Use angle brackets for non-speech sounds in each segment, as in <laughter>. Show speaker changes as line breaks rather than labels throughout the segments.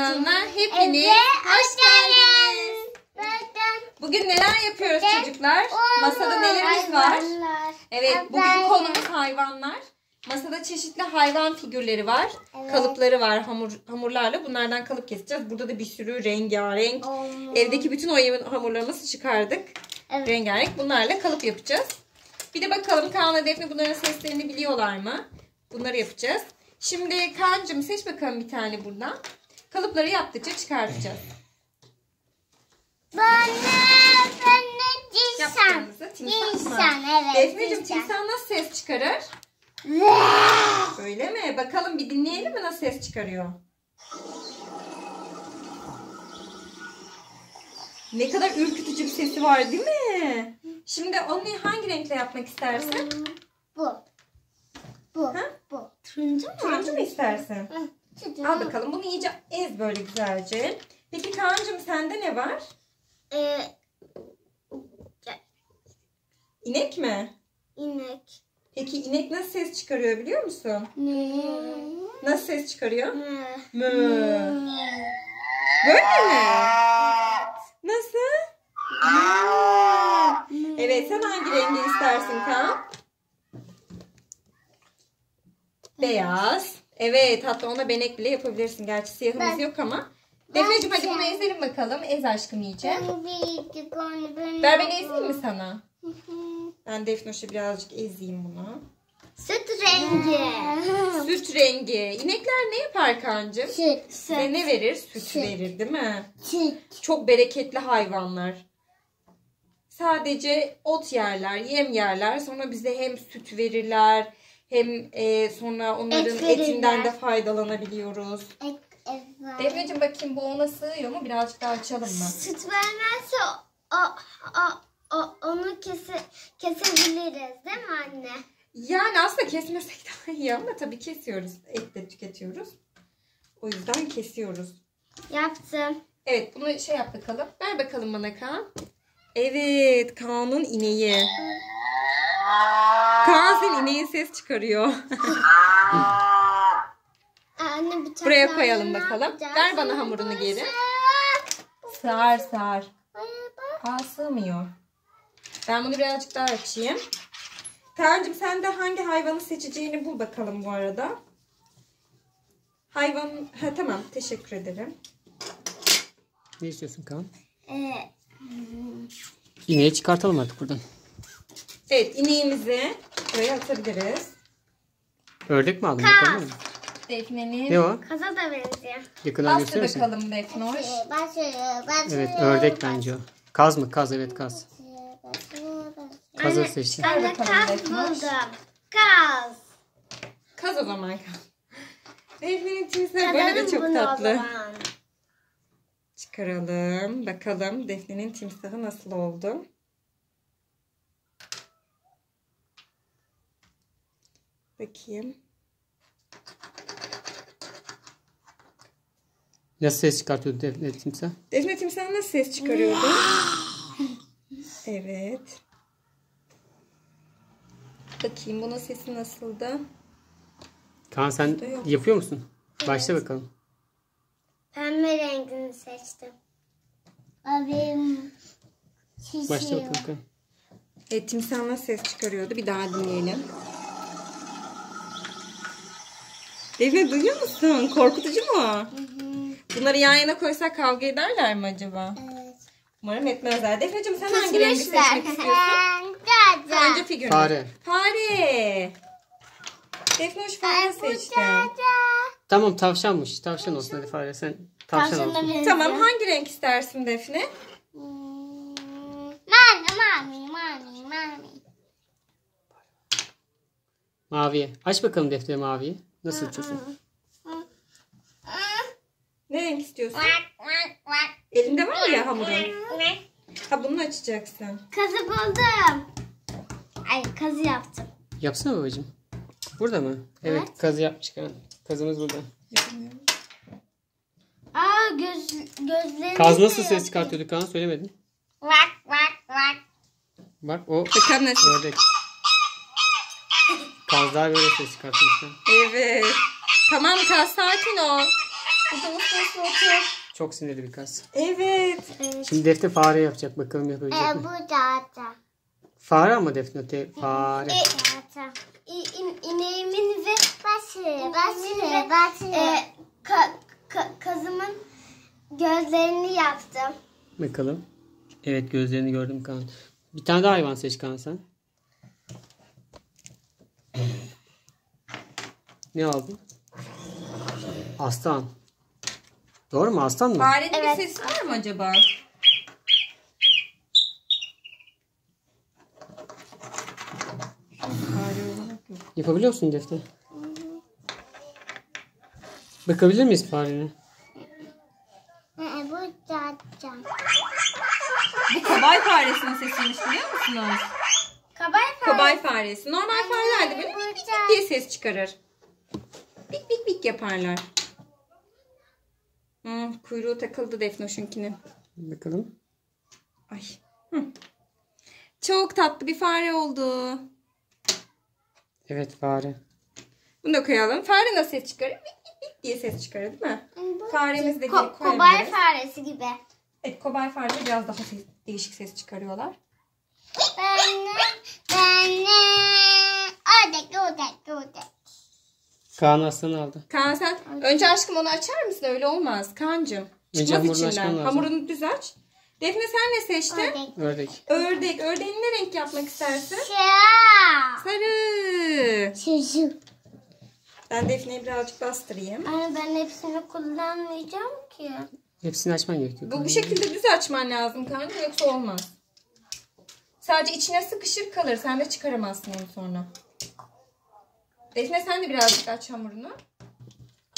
kanalına hepiniz hoş geldiniz. Bugün neler yapıyoruz çocuklar? Masada nelerimiz var? Evet, bugün konumuz hayvanlar. Masada çeşitli hayvan figürleri var.
Evet.
Kalıpları var hamur hamurlarla. Bunlardan kalıp keseceğiz. Burada da bir sürü rengarenk. Evdeki bütün oyun hamurlarımızı çıkardık.
Evet.
Rengarenk. Bunlarla kalıp yapacağız. Bir de bakalım Kaan'la Defne bunların seslerini biliyorlar mı? Bunları yapacağız. Şimdi Kaan'cığım seç bakalım bir tane buradan. Kalıpları yaptıkça çıkartacağız.
Bana.
Yaptığımızda timsah mı?
Cisan evet.
Defneciğim timsah nasıl ses çıkarır? Öyle mi? Bakalım bir dinleyelim mi nasıl ses çıkarıyor? Ne kadar ürkütücü bir sesi var değil mi? Şimdi onu hangi renkle yapmak istersin?
Bu. Bu.
Ha?
Bu. Turuncu mu?
Turuncu mu istersin?
Hı, turuncu.
Al bakalım bunu iyice ez böyle güzelce. Peki Kaan'cığım sende ne var?
Ee,
İnek mi?
inek.
Peki inek nasıl ses çıkarıyor biliyor musun?
Ne?
Nasıl ses çıkarıyor?
Ne?
Mö. Böyle mi? Nasıl? Evet sen hangi rengi istersin Kaan? Beyaz. Evet hatta ona benek bile yapabilirsin. Gerçi siyahımız
Ben-
yok ama. Defneciğim hadi bunu ezelim bakalım. Ez aşkım iyice.
Ben bir onu ben.
Ver ben ezeyim mi sana? Ben Defnoş'a birazcık ezeyim bunu.
Süt rengi. <laughs>
Süt rengi. İnekler ne yapar Kaan'cığım?
Süt.
Size ne verir? Süt,
Süt.
verir değil mi?
Süt.
Çok bereketli hayvanlar. Sadece ot yerler, yem yerler. Sonra bize hem süt verirler hem e, sonra onların
Et verirler.
etinden de faydalanabiliyoruz.
Ek, evet.
Defneciğim bakayım bu ona sığıyor mu? Birazcık daha açalım mı?
Süt vermezse o, o, o, onu kese, kesebiliriz değil mi anne?
Yani aslında kesmesek daha iyi ama tabii kesiyoruz. Et de tüketiyoruz. O yüzden kesiyoruz.
Yaptım.
Evet bunu şey yap bakalım. Ver bakalım bana Kaan. Evet Kaan'ın ineği. Kaan senin ineğin ses çıkarıyor.
Anne
Buraya koyalım bakalım. Ver bana hamurunu geri. Sığar sığar. Aa sığmıyor. Ben bunu birazcık daha açayım. Kaan'cığım sen de hangi hayvanı seçeceğini bul bakalım bu arada. Hayvan... Ha, tamam teşekkür ederim.
Ne istiyorsun Kaan?
Ee,
İğneyi çıkartalım artık buradan.
Evet ineğimizi buraya atabiliriz.
Ördek mi aldın?
Kaz.
Bakalım mı?
Defne'nin...
Ne o?
kaza da benziyor.
Yakından
Bastır
gösterir misin?
bakalım Defnoş.
Başlıyor, başlıyor.
Evet ördek bence o. Kaz mı? Kaz evet kaz. Kazı seçtim.
Ver
Anne
bakalım
kaz
Defnoş.
buldum. Kaz.
Kaz o zaman. Defne'nin timsahı böyle de çok
bunu o
tatlı.
zaman.
Çıkaralım. Bakalım Defne'nin timsahı nasıl oldu? Bakayım.
Nasıl ses çıkartıyordu Defne timsah?
Defne timsah nasıl ses çıkarıyordu? <gasps> evet. Bakayım bunun sesi nasıldı?
Kaan sen yapıyor musun? Başla bakalım.
Pembe rengini seçtim. Abim.
Başla bakalım Kaan.
Evet timsah nasıl ses çıkarıyordu? Bir daha dinleyelim. Defne duyuyor musun? Korkutucu mu? Bunları yan yana koysak kavga ederler mi acaba?
Evet.
Umarım etmezler. Defneciğim sen hangi rengi seçmek istiyorsun? Önce figürünü.
Fare.
Fare. Defne hoş fare seçti.
Tamam tavşanmış. Tavşan olsun hadi fare sen. Tavşan olsun.
Tamam hangi renk istersin Defne?
Mami, mami, mami, mami.
Maviye. Aç bakalım defteri maviyi. Nasıl açıyorsun?
Ne renk istiyorsun? Elinde var ya hamurun. Ha bunu açacaksın.
Kazı buldum. Ay kazı yaptım.
Yapsana babacığım. Burada mı? Evet,
Evet.
kazı yapmış. Kazımız burada.
Aa göz, gözlerini
Kaz nasıl ses çıkartıyordu Kaan söylemedin. Bak o
Bakalım nasıl?
ördek. Kazlar böyle ses çıkartmışlar.
Evet. Tamam kal sakin ol. Burada uslu uslu otur.
Çok sinirli bir kaz.
Evet.
Şimdi Defne fare yapacak. Bakalım yapabilecek
Ee,
mi?
bu dağda.
Fare ama Defne. Te, fare.
İn, ineğimin ve başı, başı, başı. E, ka, ka, kazımın gözlerini yaptım.
Bakalım. Evet gözlerini gördüm Kaan. Bir tane daha hayvan seç Kaan sen. Ne aldın? Aslan. Doğru mu aslan mı?
Farenin
Evet.
bir sesi var mı acaba?
Yapabiliyor musun Defne? Bakabilir miyiz farene?
Ee, bu dağda.
Bu kabay faresinin sesiymiş biliyor musunuz?
Kabay
Kabay faresi. Normal fareler de böyle bik diye ses çıkarır. Bik bik bik yaparlar. Hmm, kuyruğu takıldı Defnoş'unkinin.
Bakalım.
Ay. Hı. Çok tatlı bir fare oldu.
Evet fare.
Bunu da koyalım. Fare nasıl ses çıkarır? Bik bik bik diye ses çıkarır değil mi? Faremizi de geri
Ko- kobay faresi gibi.
Evet, kobay fareler biraz daha ses- değişik ses çıkarıyorlar.
Ben de, ben de. Ördek, ördek, ördek.
Kaan aslanı aldı.
Kaan sen önce aşkım onu açar mısın? Öyle olmaz. Kaan'cığım.
Önce
Çıkmaz
hamurunu açman
içinden.
lazım.
Hamurunu düz aç. Defne sen ne seçtin?
Ördek.
Ördek.
Ördek. Ördeğini ne renk yapmak istersin?
Ya.
Sarı.
Çocuğum.
Ben Defne'yi birazcık bastırayım.
Anne ben hepsini kullanmayacağım ki.
Hepsini açman gerekiyor.
Bu, bu şekilde düz açman lazım Kaan. Yoksa olmaz. Sadece içine sıkışır kalır. Sen de çıkaramazsın onu sonra. Defne sen de birazcık aç hamurunu.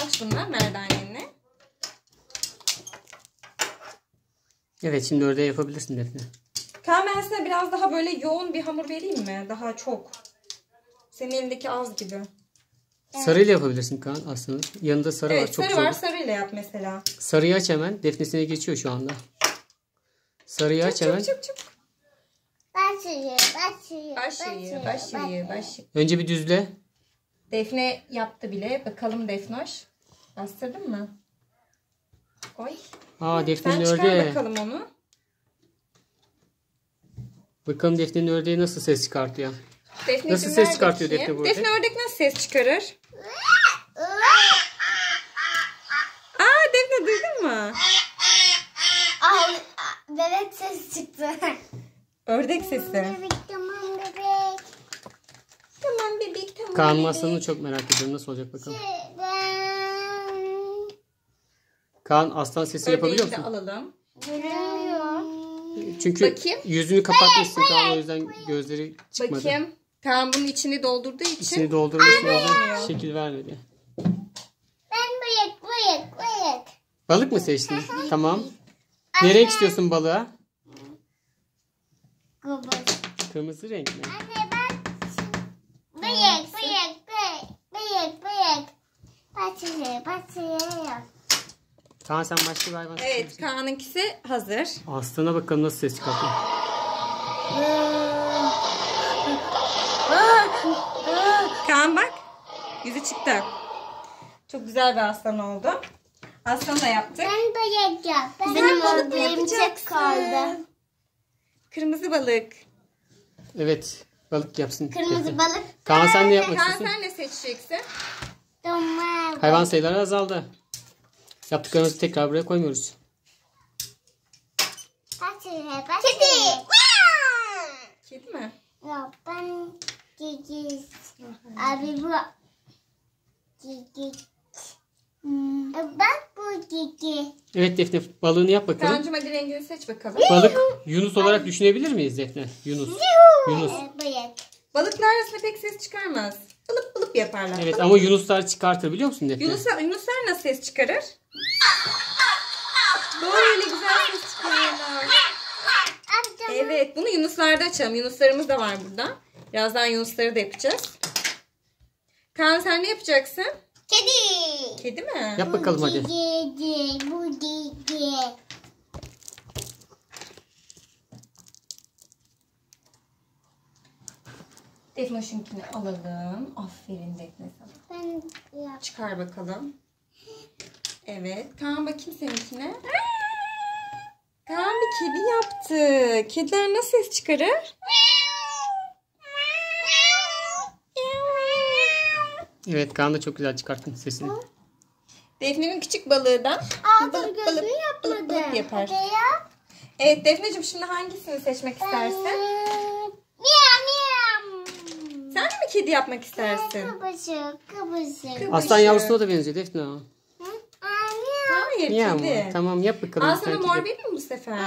Aç bununla merdanenle.
Evet şimdi ördeği yapabilirsin Defne.
Kaan ben sana biraz daha böyle yoğun bir hamur vereyim mi? Daha çok. Senin elindeki az gibi.
Sarıyla yapabilirsin Kaan aslanı. Yanında sarı
Evet
var. Çok
sarı
zor.
var sarıyla yap mesela.
Sarıyı aç hemen. Defnesine geçiyor şu anda. Sarıyı aç hemen.
Çok çok çok.
Başlıyor, başlıyor,
Başlıyor, başlıyor, başlıyor.
Önce bir düzle.
Defne yaptı bile. Bakalım Defnoş. Bastırdın mı? Koy.
Aa
Sen
Defne'nin
çıkar
ördeği.
bakalım onu.
Bakalım Defne'nin ördeği nasıl ses çıkartıyor.
Defneciğim,
Nasıl ses çıkartıyor
bakayım.
Defne bu ördek?
Defne ördek nasıl ses çıkarır? Aa Defne duydun mu?
Ay, bebek ses çıktı.
Ördek sesi.
Tamam bebek.
Tamam
Kaan
bebek.
Çok merak ediyorum. Nasıl olacak bakalım.
Ben
Kaan aslan sesi yapabiliyor
Ördeği de
musun?
alalım.
Çünkü
Bakayım.
yüzünü kapatmışsın Kaan o yüzden gözleri çıkmadı.
Bakayım. Kaan bunun içini doldurduğu için.
İçini lazım.
Olmuyor.
Şekil vermedi.
Ben bıyık, bıyık, bıyık.
Balık mı seçtin? tamam. Ne renk istiyorsun balığa?
Kubus.
Kırmızı renk mi?
Anne ben bıyık, bıyık, bıyık, bıyık, bıyık. Başlıyor, başlıyor.
Kaan sen başka bir hayvan
Evet
seçmişsin.
Kaan'ınkisi hazır.
Aslana bakalım nasıl ses çıkartıyor.
Kaan bak. Yüzü çıktı. Çok güzel bir aslan oldu. Aslan da yaptık.
Ben bıyık yap.
Sen
Benim
balık
ördeğim
yapacaksın.
kaldı.
Kırmızı balık.
Evet. Balık yapsın.
Kırmızı balık.
Kaan sen ne yapmak
Kaan
istiyorsun?
sen ne seçeceksin?
Domar.
Hayvan sayıları azaldı. Yaptıklarımızı tekrar buraya koymuyoruz.
Başlıyor.
Kedi mi?
Yok ben Cici. Abi bu Cici. Hmm. Ben bu Cici.
Evet Defne balığını yap bakalım.
Kaan'cığım hadi rengini seç bakalım.
Balık Yunus olarak düşünebilir miyiz Defne? Yunus. Yunus.
Bıyık.
Balıklar arasında pek ses çıkarmaz. Bılıp bılıp yaparlar.
Evet ama Yunuslar çıkartır biliyor musun Defne?
Yunuslar, Yunuslar nasıl ses çıkarır? Böyle güzel ses çıkarıyorlar.
Amcam.
Evet bunu Yunuslarda açalım. Yunuslarımız da var burada. Birazdan Yunusları da yapacağız. Kaan sen ne yapacaksın?
Kedi.
Kedi mi?
Yap bakalım hadi.
Cici. Bu Cici.
Defnoş'unkini alalım. Aferin Defne sana.
Ben yap.
Çıkar bakalım. Evet. Kaan bakayım seninkine. Kaan bir kedi yaptı. Kediler nasıl ses çıkarır?
Evet Kaan da çok güzel çıkarttın sesini.
Defne'nin küçük balığı da
Aa
balık, balık, balık, balık
yapmadım.
yapar. Evet Defne'cim şimdi hangisini seçmek istersin?
Miyav miyav.
Sen de mi kedi yapmak istersin?
Kıbışık kıbışık.
Kıbışık.
Aslan yavrusuna da benziyor Defne.
Hı?
Hayır kedi.
ama? Tamam yap bakalım. Bir tane
mor vereyim mi bu sefer?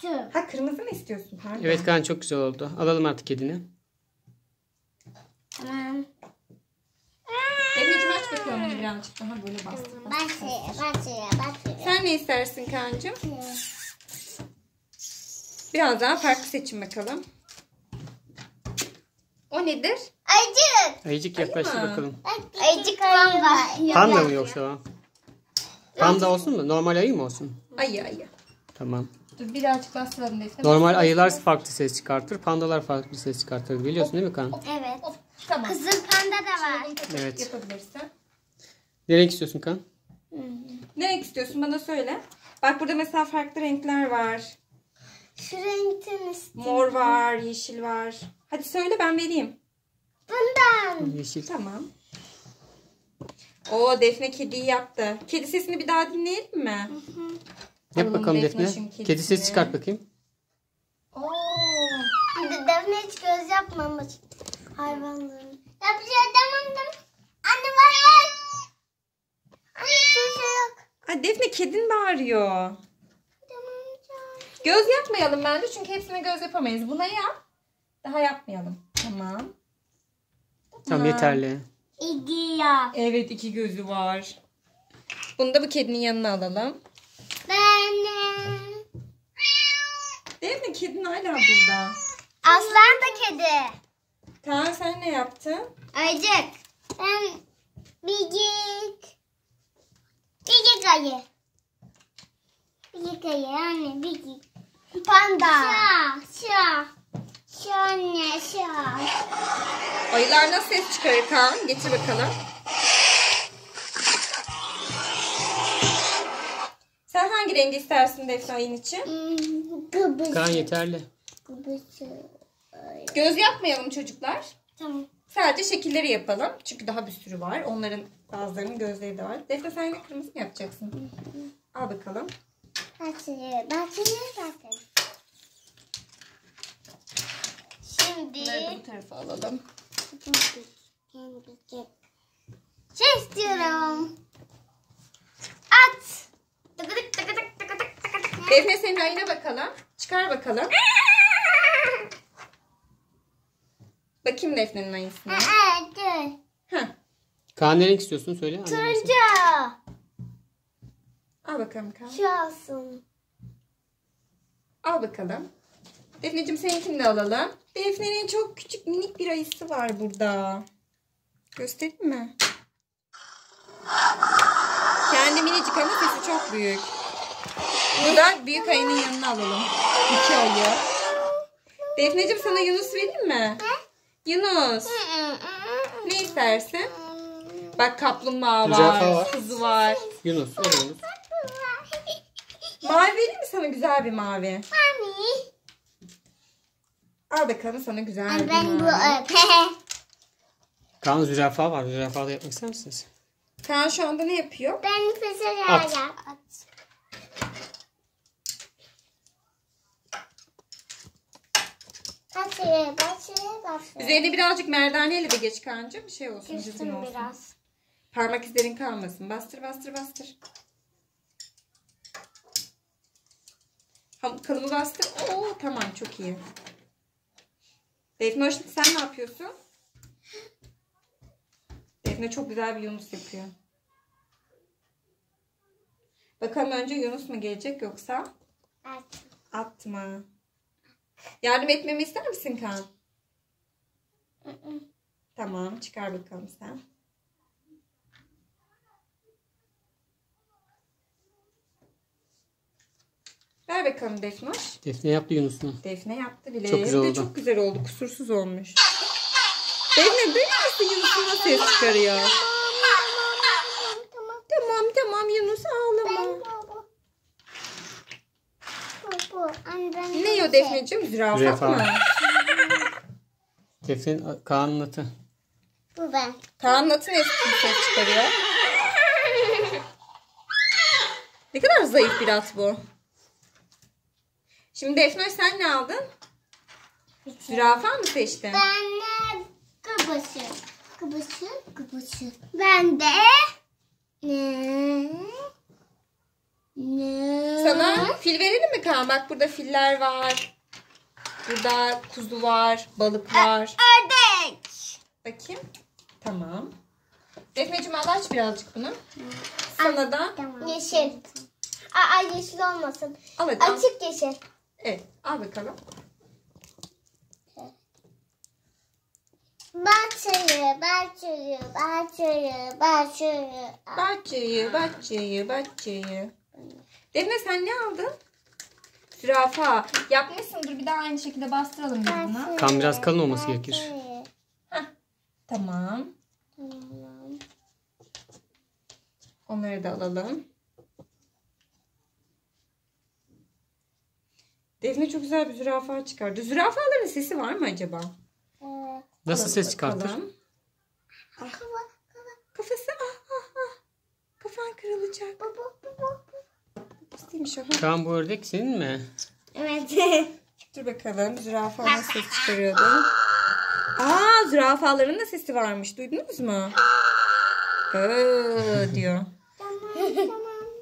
Kıbışık.
Ha kırmızı mı istiyorsun pardon?
Evet Kaan çok güzel oldu. Alalım artık kedini.
Tamam.
Defne'cim aç bakalım onu birazcık daha böyle bastır. bastır.
Başlıyor başlıyor başlıyor.
Sen ne istersin Kaan'cığım? Biraz daha farklı seçin bakalım. O nedir?
Ayıcık.
Ayıcık yaklaştır
mı?
bakalım.
Ayıcık panda.
Panda mı yoksa? Panda olsun mu? Normal ayı mı olsun?
Ayı ayı.
Tamam.
Dur birazcık bastıralım Defne.
Normal ayılar farklı ses çıkartır. Pandalar farklı ses çıkartır. Biliyorsun değil mi Kaan?
Evet.
Tamam.
Kızıl panda da var.
Evet.
Yapabilirsin.
Ne renk istiyorsun Kaan?
Ne renk istiyorsun bana söyle. Bak burada mesela farklı renkler var.
Şu renkten istiyorum.
Mor var, yeşil var. Hadi söyle ben vereyim.
Bundan.
Yeşil.
Tamam. O Defne kediyi yaptı. Kedi sesini bir daha dinleyelim mi?
Yap
Alalım
bakalım
Defne
Defne. Kedi sesi çıkart bakayım.
Oo.
De- Defne hiç göz yapmamış. Hayvanların. Yapacağım tamam tamam. Anne var var. Anne bir şey yok.
Ay Defne kedin bağırıyor. Göz yapmayalım bence çünkü hepsine göz yapamayız. Buna yap. Daha yapmayalım. Tamam.
Tamam yeterli.
İgi yap.
Evet iki gözü var. Bunu da bu kedinin yanına alalım.
Ben
Defne kedin hala burada.
Aslan da kedi.
Kaan sen ne yaptın?
Ayıcık. Ben bicik. Bicik ayı. Bicik ayı anne bicik. Panda. Şa. Şa. Şa anne şa.
Ayılar nasıl ses çıkarır Kaan? Getir bakalım. Sen hangi rengi istersin Defne ayın için?
Kıbrıs.
Kaan yeterli.
Kıbrıs.
Göz yapmayalım çocuklar.
Tamam.
Sadece şekilleri yapalım. Çünkü daha bir sürü var. Onların bazılarının gözleri de var. Defne sen de kırmızı mı yapacaksın? Al bakalım.
Başlıyor zaten. Şimdi
Bunları da bu tarafa alalım.
şey istiyorum. At.
Defne senin ayına bakalım. Çıkar bakalım. Bakayım Defne'nin ayısına.
Aa, dur.
Heh.
Kaan ne renk istiyorsun söyle. versin.
Turuncu.
Al bakalım Kaan.
Şu olsun.
Al bakalım. Defneciğim seninkini de alalım. Defne'nin çok küçük minik bir ayısı var burada. Göstereyim mi? Kendi minicik ama sesi çok büyük. Buradan büyük ayının yanına alalım. İki ayı. Defneciğim sana Yunus vereyim mi? Yunus. Ne istersin? Bak kaplumbağa var.
Var.
Kuzu var.
Yunus. Da Yunus.
Mavi vereyim mi sana güzel bir mavi?
Mami.
Al bakalım sana güzel bir
Ben bu
mavi. <laughs>
Kaan zürafa var. Zürafa da yapmak ister misiniz?
Kaan şu anda ne yapıyor?
Ben fısır
At.
yap. Başlıyor, başlıyor, başlıyor.
Üzerine birazcık merdaneyle de geç Kaan'cığım. Bir şey olsun,
Küstüm
olsun.
biraz.
Parmak izlerin kalmasın. Bastır bastır bastır. Ham- Kalımı bastır. Oo tamam çok iyi. Defne hoş sen ne yapıyorsun? Defne çok güzel bir Yunus yapıyor. Bakalım önce Yunus mu gelecek yoksa
At.
at mı? Yardım etmemi ister misin Kaan? Tamam çıkar bakalım sen. Ver bakalım Defnoş.
Defne yaptı Yunus'unu.
Defne yaptı bile.
Çok güzel oldu.
Çok güzel oldu. Kusursuz olmuş. Defne duyuyor musun Yunus'un nasıl ses çıkarıyor?
Tamam.
Tamam ağlama.
Bu. Anne ben
Ne yiyor Defneciğim? Zürafa,
Zürafa.
mı?
Defne'nin Kaan'ın atı.
Bu ben.
Kaan'ın atı ne ses çıkarıyor? Ne kadar zayıf bir at bu. Şimdi Defne sen ne aldın? Zürafa mı seçtin?
Ben de kıbrısı. Kıbrısı, kıbrısı. Ben de ne? Ne?
Sana fil verelim mi Kaan? Bak burada filler var. Burada kuzu var, balık var.
ördek.
Bakayım. Tamam. Defneciğim al aç birazcık bunu. Sana da
Yeşil. Aa yeşil olmasın.
al hadi. al.
Açık yeşil.
Evet al bakalım.
Bahçeyi, bahçeyi, bahçeyi, bahçeyi.
Bahçeyi, bahçeyi, bahçeyi. Defne sen ne aldın? Zürafa. Yapmışsındır. Bir daha aynı şekilde bastıralım biz buna.
Kan biraz kalın olması gerekir.
Bahçeyi.
Tamam.
Tamam.
Onları da alalım. Defne çok güzel bir zürafa çıkardı. Zürafaların sesi var mı acaba?
Evet.
Nasıl
Alalım
ses çıkartır?
bakalım.
Kava, kava.
Kafası ah ah ah. Kafan kırılacak.
Bu, bu, bu,
Babasıymış o.
Kaan bu ördek senin mi?
Evet. <laughs>
Dur bakalım zürafa nasıl ses çıkarıyordu. Aa zürafaların da sesi varmış. Duydunuz mu? Hı diyor.
tamam, tamam,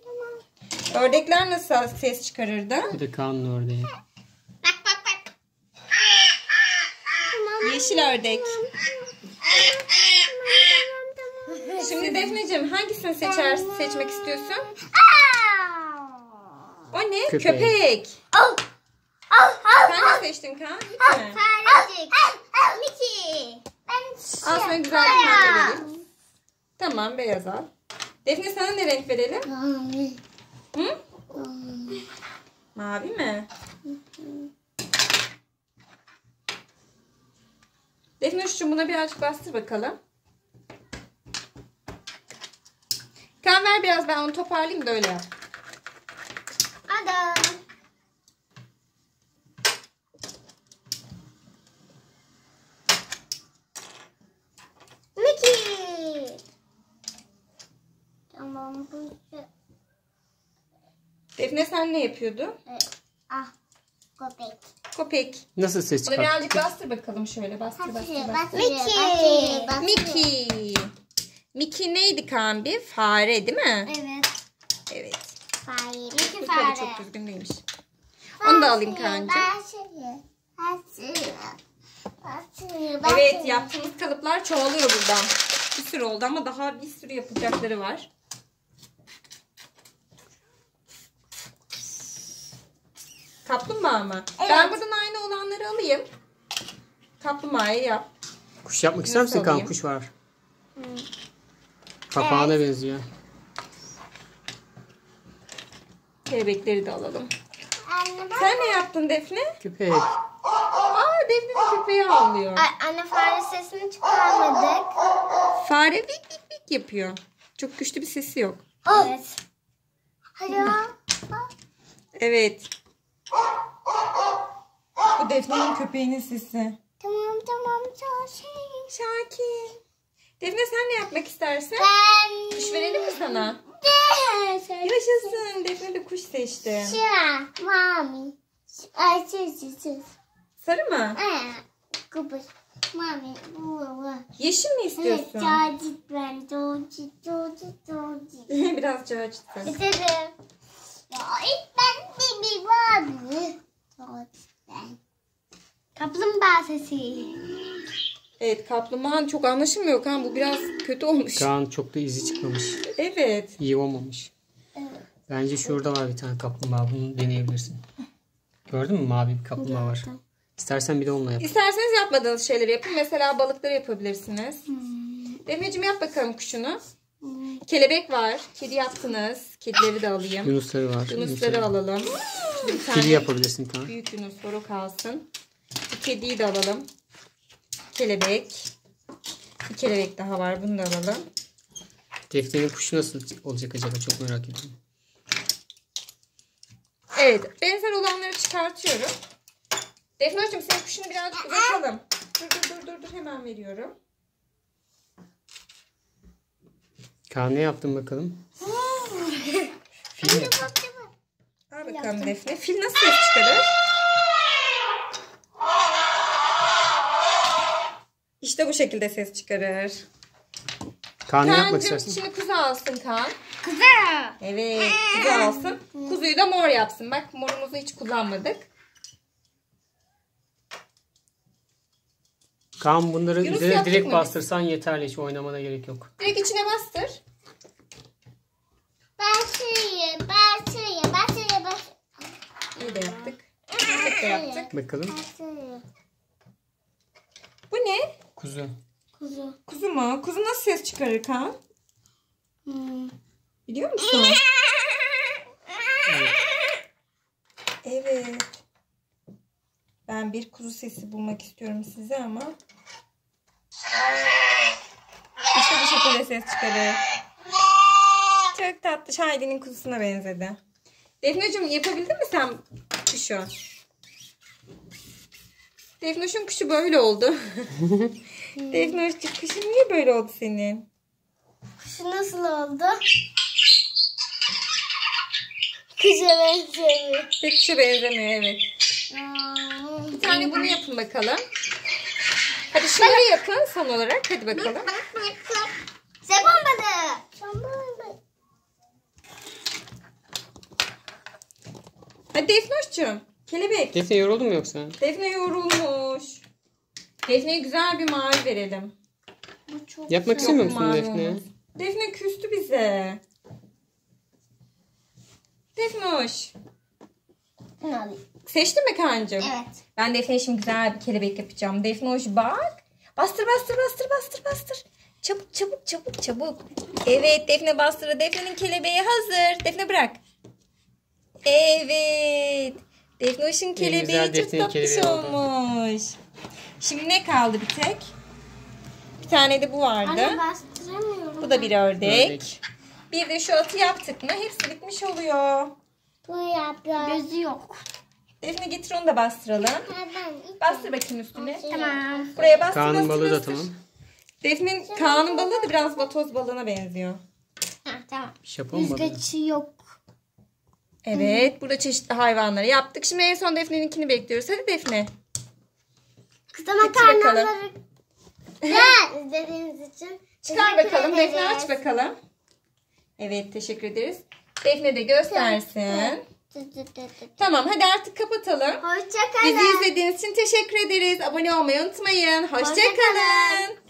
tamam.
Ördekler nasıl ses çıkarırdı?
Bir de Kaan'ın ördeği.
Bak, bak, bak. Tamam.
Yeşil ördek. Şimdi Defneciğim hangisini seçer, seçmek istiyorsun? O ne?
Köpek.
Köpek.
Al, al, al.
Sen ne seçtin Kaan? Hiç mi?
Farecik. Mickey. Ben
Al sana güzel bir mavi vereyim. Tamam beyaz al. Defne sana ne renk verelim?
Mavi.
Hı? Mavi mi? Defne şu buna birazcık bastır bakalım. Kan ver biraz ben onu toparlayayım da öyle yap.
Adam. Mickey. Tamam bu.
Defne sen ne yapıyordun?
Ah, köpek.
Köpek.
Nasıl ses
Bunu
çıkartır?
birazcık bastır bakalım şöyle bastır bastır bastır.
Mickey.
Mickey. Mickey neydi Kaan bir? Fare değil mi?
Evet.
Tabii
fare.
çok düzgün değilmiş. Onu da alayım Kaan'cığım.
Bahçeyi. Bahçeyi. Bahçeyi.
Evet yaptığımız kalıplar çoğalıyor buradan. Bir sürü oldu ama daha bir sürü yapacakları var. Kaplumbağa mı? Ben buradan aynı olanları alayım. Kaplumbağayı yap.
Kuş yapmak ister misin Kaan? Kuş var. Kapağına benziyor.
Kelebekleri de alalım.
Anne.
Sen ne yaptın Defne?
Köpek.
Aa Defne'nin köpeği ağlıyor.
Ay, anne fare sesini çıkarmadık.
Fare vik vik vik yapıyor. Çok güçlü bir sesi yok.
Evet. Alo.
Evet. Bu Defne'nin köpeğinin sesi.
Tamam tamam çok şey.
Şakir. Defne sen ne yapmak istersin?
Ben
Kuş verelim mi sana? Yaşasın. Defne de kuş seçti.
Şura, mami. Ay.
Sarı mı?
Kıbrıs. Mami, bu bu.
Yeşil mi
Evet,
istiyorsun?
çocuk ben, çocuk, çocuk, çocuk.
Biraz çağırçtın.
İstedim. Ya ilk ben de bir vardı. Çocuk ben. Kaplumbağa sesi.
Evet kaplumbağan çok anlaşılmıyor kan. Bu biraz kötü olmuş.
Kaan çok da izi çıkmamış.
Evet.
İyi olmamış. Bence şurada var bir tane kaplumbağa. Bunu deneyebilirsin. Gördün mü? Mavi bir kaplumbağa var. İstersen bir de onunla yap.
İsterseniz yapmadığınız şeyleri yapın. Mesela balıkları yapabilirsiniz. Defneciğim yap bakalım kuşunu. Kelebek var. Kedi yaptınız. Kedileri de alayım.
Yunusları var.
Yunusları alalım. Şimdi bir tane
Fili yapabilirsin Kaan.
büyük yunus var o kalsın. Bir kediyi de alalım. Kelebek. Bir kelebek daha var. Bunu da alalım.
Defne'nin kuşu nasıl olacak acaba çok merak ediyorum.
Evet. Benzer olanları çıkartıyorum. Defne hocam senin kuşunu birazcık uzatalım. Dur dur dur dur dur hemen veriyorum.
Kaan ne yaptın bakalım? Fil mi?
Al bakalım Defne. Fil nasıl ses çıkarır? İşte bu şekilde ses çıkarır.
Kaan ne yapmak
Kaan'cığım
istersin?
şimdi kuzu alsın Kaan.
Güzel.
Evet kuzu alsın. Kuzuyu da mor yapsın. Bak morumuzu hiç kullanmadık.
Kaan bunları
Yunus
üzerine direkt bastırsan yeterli. Hiç oynamana gerek yok.
Direkt içine bastır.
Sürüyorum. Ben sürüyorum. Ben
İyi de yaptık. Tek de yaptık.
Bakalım.
sürüyorum.
Bu ne?
Kuzu.
Kuzu.
Kuzu mu? Kuzu nasıl ses çıkarır Kaan?
Hmm.
Biliyor musun? Evet. Ben bir kuzu sesi bulmak istiyorum size ama. İşte bu şekilde ses çıkarır. Çok tatlı. Şahidi'nin kuzusuna benzedi. Defne'cim yapabildin mi sen kuşu? Defne'cim kuşu böyle oldu. <laughs> Defne'cim kuşun niye böyle oldu senin?
Kuşu nasıl oldu? Kuşa benziyor.
Pek kuşa benzemiyor evet.
Hmm.
Bir tane bunu yapın bakalım. Hadi şunları yapın son olarak. Hadi bakalım.
Japon balığı.
Hadi Defnoş'cum. Kelebek.
Defne yoruldun mu yoksa?
Defne yorulmuş. Defne'ye güzel bir mavi verelim.
Bu çok
Yapmak istemiyor musun Defne?
Defne küstü bize. Defnoş.
Ne alayım?
Seçtin mi Kaan'cığım?
Evet.
Ben Defne'ye şimdi güzel bir kelebek yapacağım. Defnoş bak. Bastır bastır bastır bastır bastır. Çabuk çabuk çabuk çabuk. Evet Defne bastırdı. Defne'nin kelebeği hazır. Defne bırak. Evet. Defnoş'un kelebeği
güzel
çok
Defne'nin
tatlış
kelebeği oldu.
olmuş. Şimdi ne kaldı bir tek? Bir tane de bu vardı.
Anne bastıramıyorum.
Bu da bir ördek.
Ördek.
Bir de şu atı yaptık mı hepsi bitmiş oluyor.
Bu yapıyor. Gözü yok.
Defne getir onu da bastıralım.
Ben
Bastır bakayım üstüne.
Tamam.
Buraya bastır
Kaan'ın balığı da tamam.
Defne'nin Kaan'ın balığı da biraz vatoz balığına benziyor.
Ha, tamam.
Japon balığı.
Yüzgeci yok.
Evet burada çeşitli hayvanları yaptık. Şimdi en son Defne'ninkini bekliyoruz. Hadi Defne. Bakalım.
karnları. Gel izlediğiniz için.
Çıkar bakalım. Defne aç bakalım. Evet teşekkür ederiz. Defne de göstersin. Tamam hadi artık kapatalım.
Hoşçakalın.
Bizi izlediğiniz için teşekkür ederiz. Abone olmayı unutmayın. Hoşçakalın.
Hoşça.